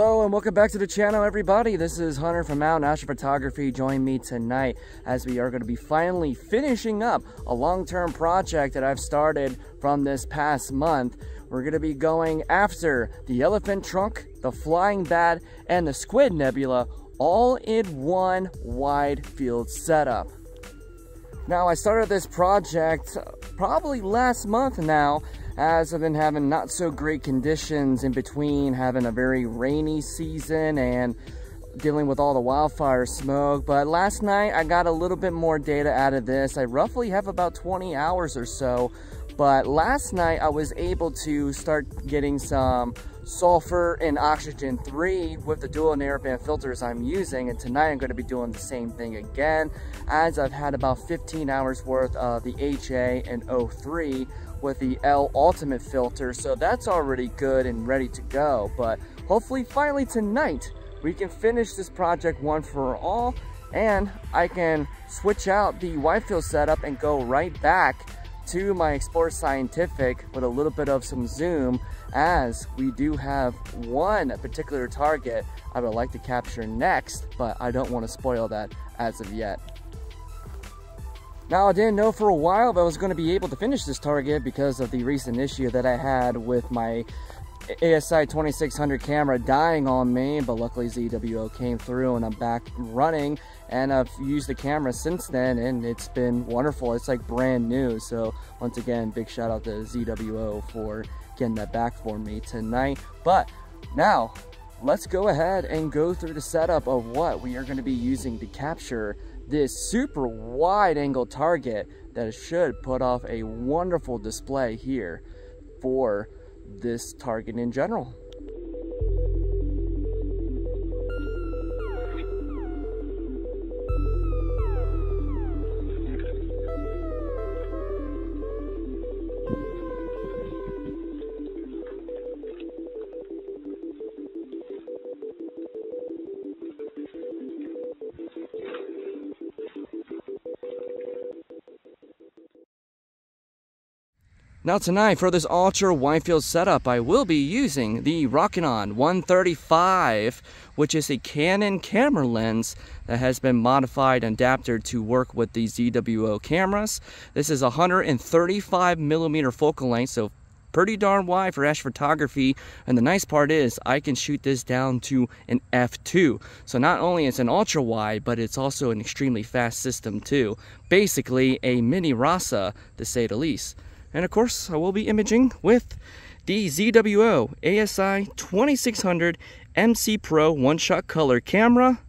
Hello and welcome back to the channel everybody. This is Hunter from Outten Astrophotography. Join me tonight as we are going to be finally finishing up a long-term project that I've started from this past month. We're going to be going after the elephant trunk, the flying bat, and the squid nebula all in one wide field setup. Now I started this project probably last month now as I've been having not so great conditions in between having a very rainy season and dealing with all the wildfire smoke. But last night I got a little bit more data out of this. I roughly have about 20 hours or so. But last night I was able to start getting some sulfur and oxygen 3 with the dual narrowband filters I'm using and tonight I'm going to be doing the same thing again as I've had about 15 hours worth of the HA and O3 with the L Ultimate filter, so that's already good and ready to go. But hopefully finally tonight, we can finish this project one for all, and I can switch out the wide field setup and go right back to my Explore Scientific with a little bit of some zoom as we do have one particular target I would like to capture next, but I don't want to spoil that as of yet. Now, I didn't know for a while if I was going to be able to finish this target because of the recent issue that I had with my ASI 2600 camera dying on me, but luckily ZWO came through and I'm back running and I've used the camera since then and it's been wonderful. It's like brand new. So once again, big shout out to ZWO for getting that back for me tonight. But now let's go ahead and go through the setup of what we are going to be using to capture this super wide angle target that should put off a wonderful display here for this target in general. Now tonight for this ultra wide field setup I will be using the Rokinon 135 which is a Canon camera lens that has been modified and adapted to work with the ZWO cameras. This is 135 millimeter focal length so pretty darn wide for astrophotography and the nice part is I can shoot this down to an f2 so not only is it an ultra wide but it's also an extremely fast system too. Basically a mini Rasa to say the least and of course, I will be imaging with the ZWO ASI 2600 MC Pro one-shot color camera.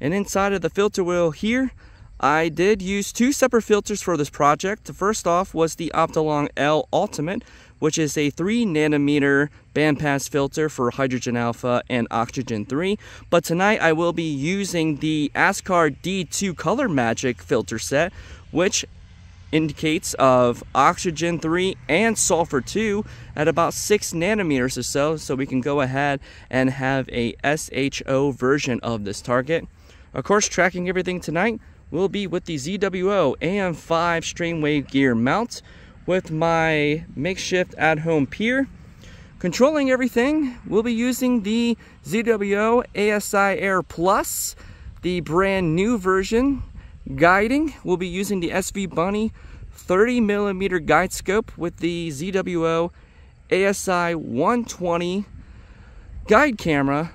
And inside of the filter wheel here, I did use two separate filters for this project. The first off was the Optolong L Ultimate, which is a 3 nanometer bandpass filter for hydrogen alpha and oxygen 3. But tonight I will be using the Askar D2 Color Magic filter set, which indicates of oxygen 3 and sulfur 2 at about 6 nanometers or so so we can go ahead and have a SHO version of this target. Of course tracking everything tonight will be with the ZWO AM5 Strainwave gear mount with my makeshift at-home pier. Controlling everything, we'll be using the ZWO ASI Air Plus, the brand new version Guiding, we'll be using the SVBONY 30 millimeter guide scope with the ZWO ASI 120 guide camera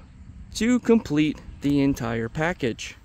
to complete the entire package.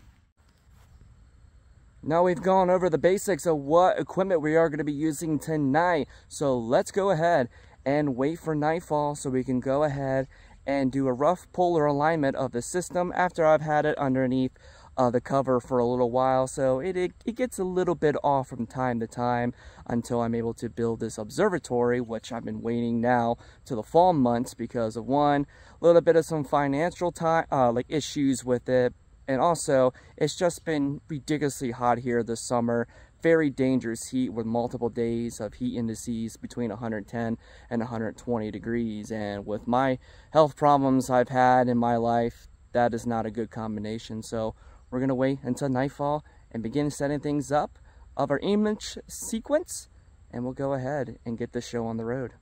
Now we've gone over the basics of what equipment we are going to be using tonight. So let's go ahead and wait for nightfall so we can go ahead and do a rough polar alignment of the system after I've had it underneath uh, the cover for a little while, so it, it, it gets a little bit off from time to time until I'm able to build this observatory, which I've been waiting now to the fall months because of one, a little bit of some financial time, uh, like issues with it, and also it's just been ridiculously hot here this summer very dangerous heat with multiple days of heat indices between 110 and 120 degrees. And with my health problems I've had in my life, that is not a good combination. So we're gonna wait until nightfall and begin setting things up of our image sequence and we'll go ahead and get the show on the road.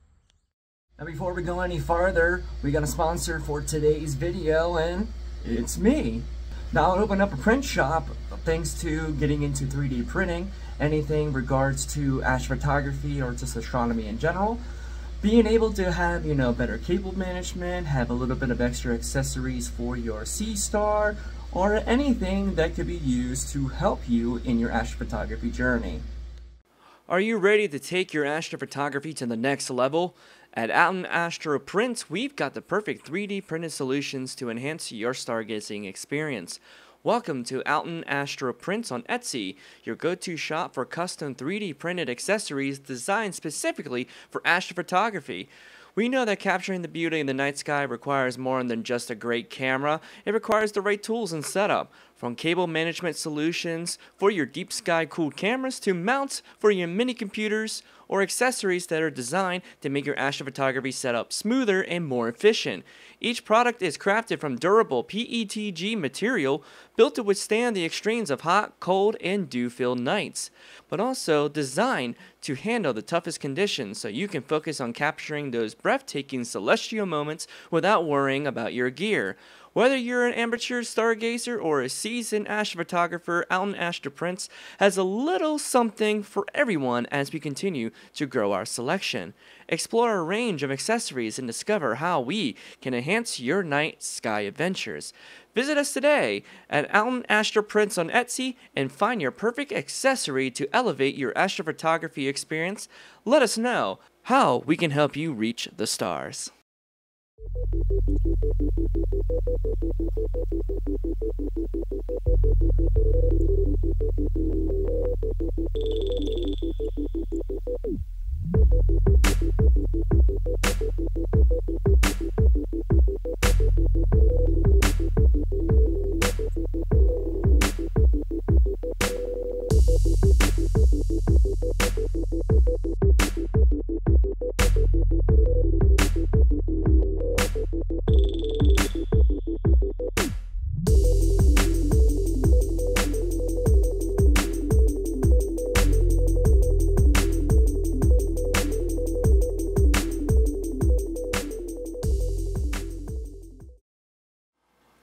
Now before we go any farther, we got a sponsor for today's video and it's me. Now I opened up a print shop thanks to getting into 3D printing anything regards to astrophotography or just astronomy in general. Being able to have, you know, better cable management, have a little bit of extra accessories for your Seestar, or anything that could be used to help you in your astrophotography journey. Are you ready to take your astrophotography to the next level? At Outten Astro Prints, we've got the perfect 3D printed solutions to enhance your stargazing experience. Welcome to Outten Astro Prints on Etsy, your go-to shop for custom 3D printed accessories designed specifically for astrophotography. We know that capturing the beauty in the night sky requires more than just a great camera. It requires the right tools and setup, from cable management solutions for your deep sky cooled cameras to mounts for your mini computers or accessories that are designed to make your astrophotography setup smoother and more efficient. Each product is crafted from durable PETG material built to withstand the extremes of hot, cold, and dew-filled nights, but also designed to handle the toughest conditions so you can focus on capturing those breathtaking celestial moments without worrying about your gear. Whether you're an amateur stargazer or a seasoned astrophotographer, Outten Astro Prints has a little something for everyone as we continue to grow our selection. Explore a range of accessories and discover how we can enhance your night sky adventures. Visit us today at Outten Astro Prints on Etsy and find your perfect accessory to elevate your astrophotography experience. Let us know how we can help you reach the stars. Thank you.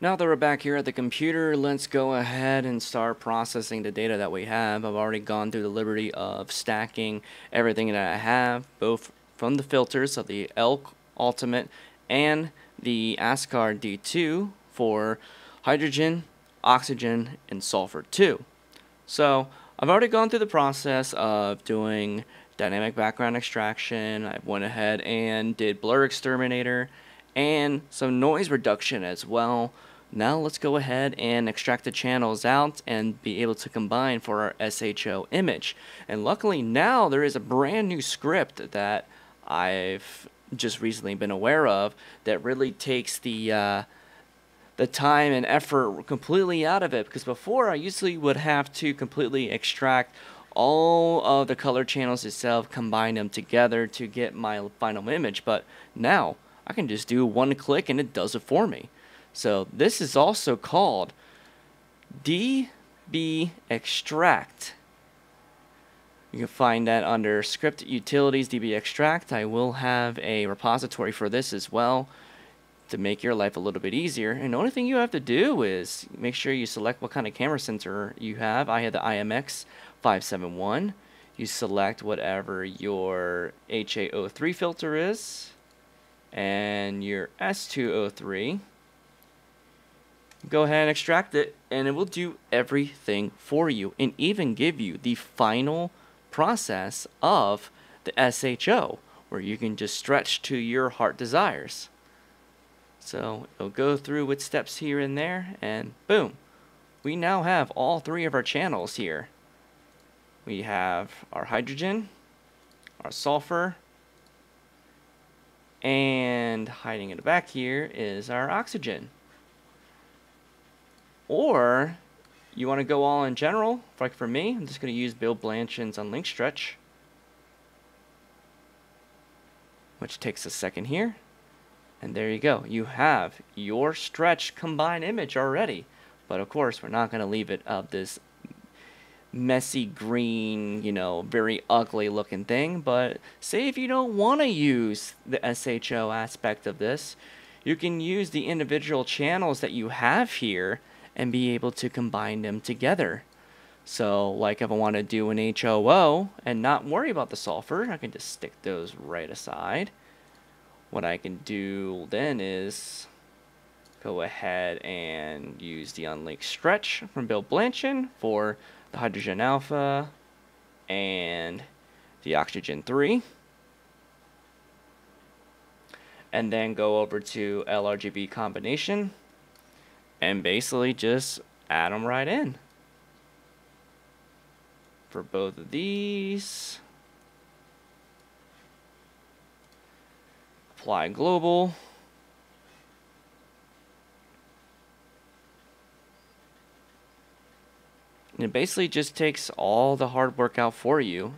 Now that we're back here at the computer, let's go ahead and start processing the data that we have. I've already gone through the liberty of stacking everything that I have, both from the filters of the L Ultimate and the Askar D2 for hydrogen, oxygen, and sulfur 2. So I've already gone through the process of doing dynamic background extraction. I went ahead and did BlurXTerminator and some noise reduction as well now let's go ahead and extract the channels out and be able to combine for our SHO image. And luckily now there is a brand new script that I've just recently been aware of that really takes the uh, the time and effort completely out of it because before I usually would have to completely extract all of the color channels itself, combine them together to get my final image, but now I can just do one click and it does it for me. So this is also called DB extract. You can find that under script utilities DBXtract. I will have a repository for this as well to make your life a little bit easier. And the only thing you have to do is make sure you select what kind of camera sensor you have. I have the IMX 571. You select whatever your HA03 filter is and your S203 go ahead and extract it and it will do everything for you and even give you the final process of the SHO where you can just stretch to your heart desires. So it'll go through with steps here and there and boom, we now have all three of our channels here. We have our hydrogen, our sulfur, and hiding in the back here is our oxygen. Or you want to go all in general, like for me, I'm just going to use Bill Blanshan's Unlink Stretch. Which takes a second here. And there you go. You have your stretch combined image already. But of course, we're not going to leave it of this messy green, you know, very ugly looking thing. But say if you don't want to use the SHO aspect of this, you can use the individual channels that you have here and be able to combine them together. So like if I want to do an HOO and not worry about the sulfur, I can just stick those right aside. What I can do then is go ahead and use the Unlink Stretch from Bill Blanshan for the Hydrogen Alpha and the Oxygen 3. And then go over to LRGB combination and basically just add them right in for both of these. Apply global. And it basically just takes all the hard work out for you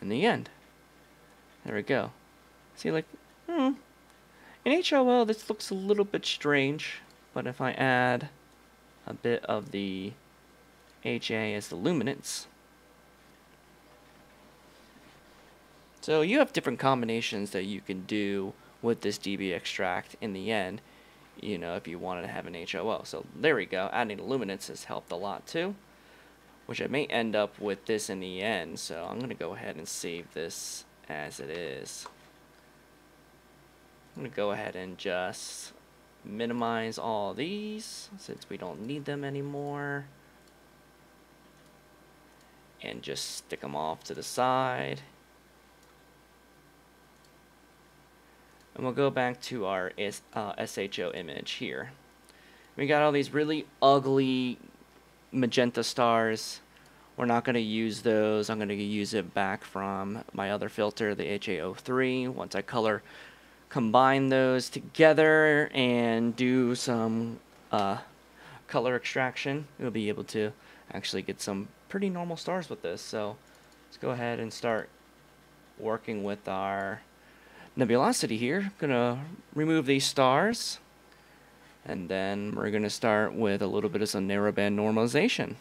in the end. There we go. See, like, hmm. In HOL, this looks a little bit strange, but if I add a bit of the HA as the luminance, so you have different combinations that you can do with this DBXtract in the end you know, if you wanted to have an HOO. So there we go. Adding luminance has helped a lot too, which I may end up with this in the end. So I'm going to go ahead and save this as it is. I'm going to go ahead and just minimize all these since we don't need them anymore. And just stick them off to the side. And we'll go back to our uh, SHO image here. We got all these really ugly magenta stars. We're not going to use those. I'm going to use it back from my other filter, the HA03. Once I color combine those together and do some uh, color extraction, we'll be able to actually get some pretty normal stars with this. So let's go ahead and start working with our nebulosity here. Gonna remove these stars. And then we're gonna start with a little bit of some narrowband normalization.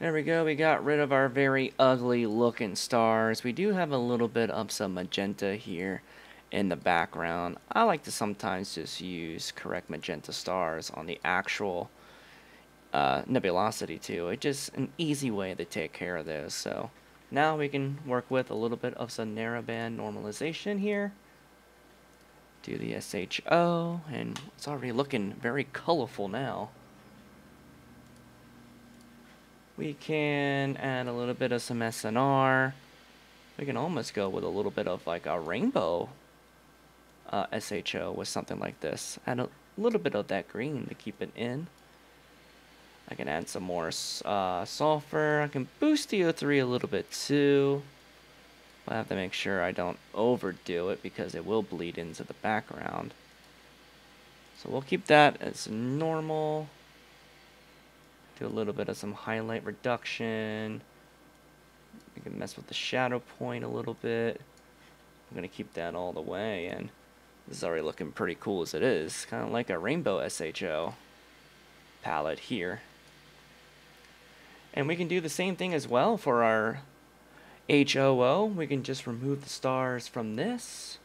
There we go, we got rid of our very ugly looking stars. We do have a little bit of some magenta here in the background. I like to sometimes just use correct magenta stars on the actual uh, nebulosity too. It's just an easy way to take care of this. So now we can work with a little bit of some narrowband normalization here. Do the SHO, and it's already looking very colorful now. We can add a little bit of some SNR. We can almost go with a little bit of like a rainbow uh, SHO with something like this. Add a little bit of that green to keep it in. I can add some more uh, sulfur. I can boost the O3 a little bit too. I have to make sure I don't overdo it because it will bleed into the background. So we'll keep that as normal. Do a little bit of some highlight reduction. We can mess with the shadow point a little bit. I'm going to keep that all the way and this is already looking pretty cool as it is. Kind of like a rainbow SHO palette here. And we can do the same thing as well for our HOO. We can just remove the stars from this.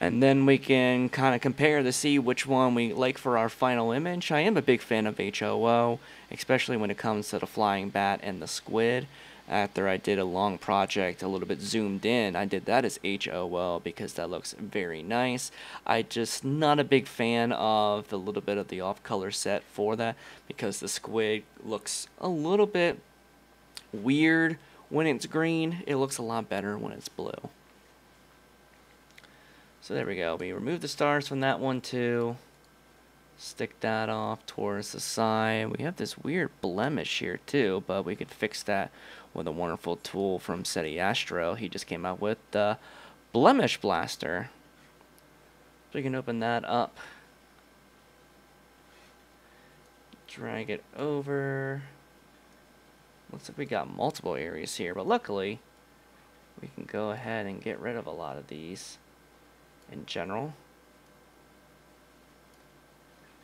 And then we can kind of compare to see which one we like for our final image. I am a big fan of HOO, especially when it comes to the flying bat and the squid after I did a long project a little bit zoomed in, I did that as HOL because that looks very nice. I just not a big fan of the little bit of the off color set for that because the squid looks a little bit weird when it's green. It looks a lot better when it's blue. So there we go. We remove the stars from that one too. Stick that off towards the side. We have this weird blemish here too, but we could fix that with a wonderful tool from SETI Astro. He just came out with the Blemish Blaster. So we can open that up. Drag it over. Looks like we got multiple areas here, but luckily we can go ahead and get rid of a lot of these in general.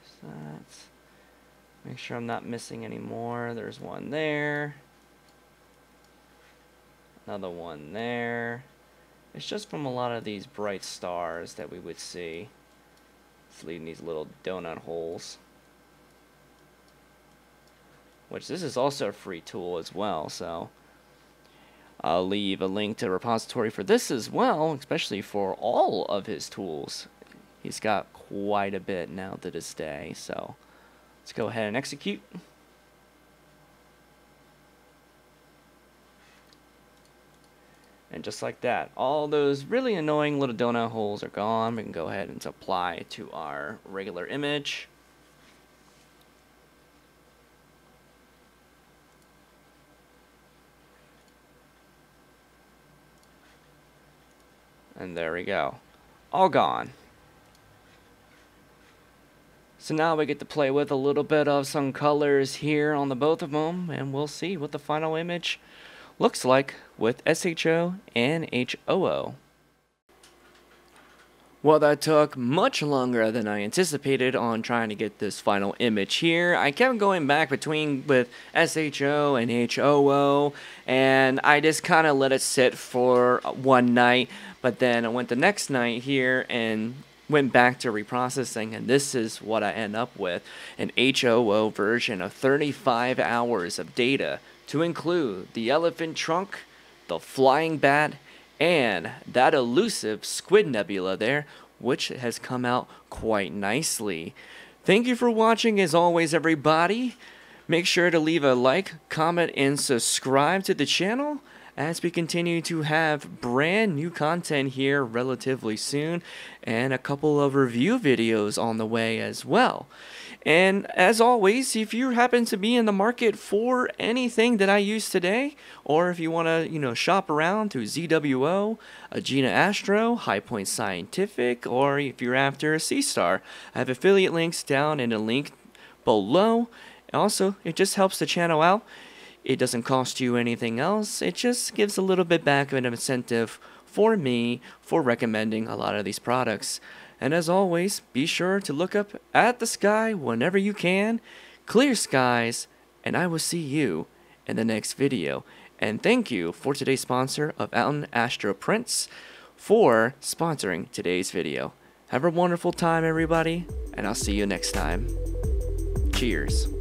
So that's make sure I'm not missing any more. There's one there. Another one there. It's just from a lot of these bright stars that we would see. It's leaving these little donut holes. Which this is also a free tool as well, so I'll leave a link to the repository for this as well, especially for all of his tools. He's got quite a bit now to this day, so let's go ahead and execute. And just like that, all those really annoying little donut holes are gone. We can go ahead and apply to our regular image. And there we go. All gone. So now we get to play with a little bit of some colors here on the both of them, and we'll see what the final image looks like with SHO and HOO. Well, that took much longer than I anticipated on trying to get this final image here. I kept going back between with SHO and HOO, and I just kind of let it sit for one night. But then I went the next night here and went back to reprocessing, and this is what I end up with an HOO version of 35 hours of data to include the elephant trunk, the flying bat, and that elusive squid nebula there, which has come out quite nicely. Thank you for watching as always, everybody. Make sure to leave a like, comment, and subscribe to the channel as we continue to have brand new content here relatively soon and a couple of review videos on the way as well. And as always, if you happen to be in the market for anything that I use today, or if you want to, you know, shop around to ZWO, Agena Astro, High Point Scientific, or if you're after a Seestar, I have affiliate links down in a link below. Also, it just helps the channel out. It doesn't cost you anything else. It just gives a little bit back of an incentive for me for recommending a lot of these products. And as always, be sure to look up at the sky whenever you can. Clear skies, and I will see you in the next video. And thank you for today's sponsor of Outten Astro Prints for sponsoring today's video. Have a wonderful time, everybody, and I'll see you next time. Cheers.